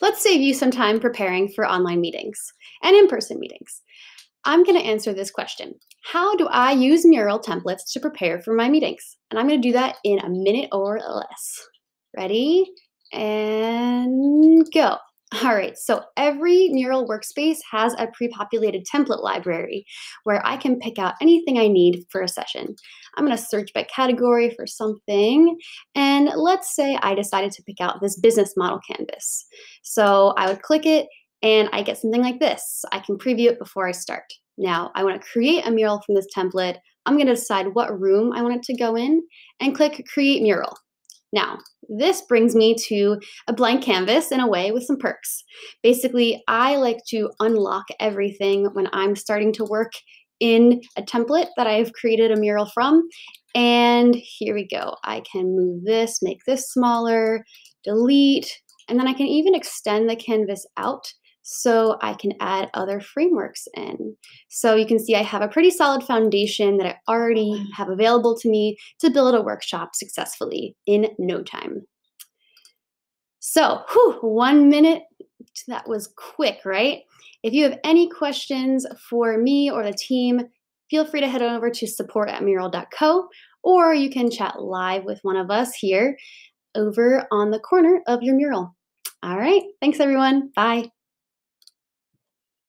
Let's save you some time preparing for online meetings and in person meetings. I'm going to answer this question How do I use mural templates to prepare for my meetings? And I'm going to do that in a minute or less. Ready? And go. All right, so every mural workspace has a pre-populated template library where I can pick out anything I need for a session. I'm gonna search by category for something, and let's say I decided to pick out this business model canvas. So I would click it, and I get something like this. I can preview it before I start. Now, I wanna create a mural from this template. I'm gonna decide what room I want it to go in, and click Create Mural. Now, this brings me to a blank canvas in a way with some perks. Basically, I like to unlock everything when I'm starting to work in a template that I've created a mural from. And here we go. I can move this, make this smaller, delete, and then I can even extend the canvas out so I can add other frameworks in. So you can see I have a pretty solid foundation that I already mm-hmm. have available to me to build a workshop successfully in no time. So, whew, one minute, that was quick, right? If you have any questions for me or the team, feel free to head on over to support at mural.co or you can chat live with one of us here over on the corner of your mural. All right, thanks everyone. Bye.